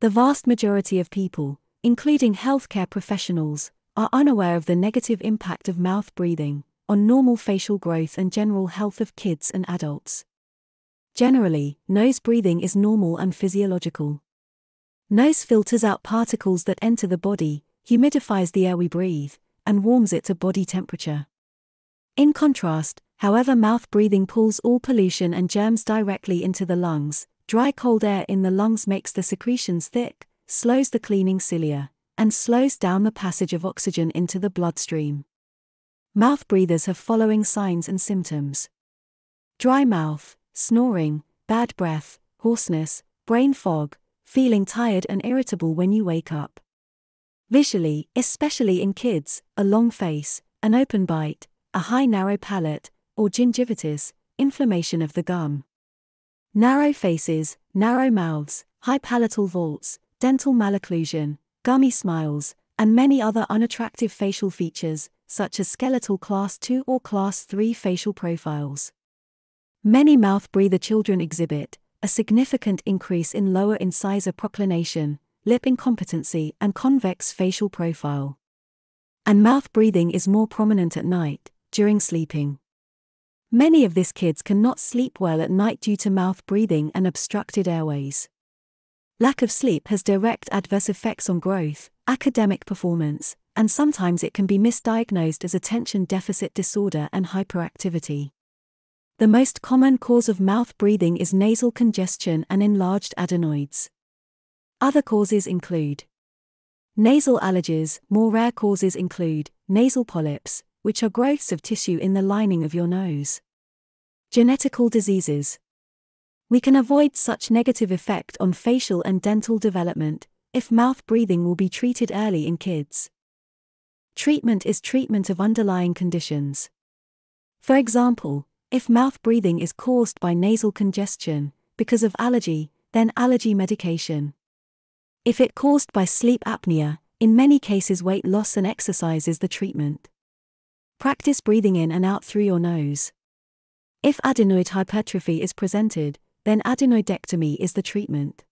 The vast majority of people, including healthcare professionals, are unaware of the negative impact of mouth breathing on normal facial growth and general health of kids and adults. Generally, nose breathing is normal and physiological. Nose filters out particles that enter the body, humidifies the air we breathe, and warms it to body temperature. In contrast, however, mouth breathing pulls all pollution and germs directly into the lungs. Dry cold air in the lungs makes the secretions thick, slows the cleaning cilia, and slows down the passage of oxygen into the bloodstream. Mouth breathers have following signs and symptoms dry mouth, snoring, bad breath, hoarseness, brain fog, feeling tired and irritable when you wake up. Visually, especially in kids, a long face, an open bite, a high narrow palate, or gingivitis, inflammation of the gum. Narrow faces, narrow mouths, high palatal vaults, dental malocclusion, gummy smiles, and many other unattractive facial features, such as skeletal class 2 or class 3 facial profiles. Many mouth breather children exhibit, a significant increase in lower incisor proclination, lip incompetency, and convex facial profile. And mouth breathing is more prominent at night, during sleeping. Many of these kids cannot sleep well at night due to mouth breathing and obstructed airways. Lack of sleep has direct adverse effects on growth, academic performance, and sometimes it can be misdiagnosed as attention deficit disorder and hyperactivity. The most common cause of mouth breathing is nasal congestion and enlarged adenoids. Other causes include nasal allergies, more rare causes include nasal polyps, which are growths of tissue in the lining of your nose. Genetical diseases. We can avoid such negative effect on facial and dental development if mouth breathing will be treated early in kids. Treatment is treatment of underlying conditions. For example, if mouth breathing is caused by nasal congestion, because of allergy, then allergy medication. If it caused by sleep apnea, in many cases weight loss and exercise is the treatment. Practice breathing in and out through your nose. If adenoid hypertrophy is presented, then adenoidectomy is the treatment.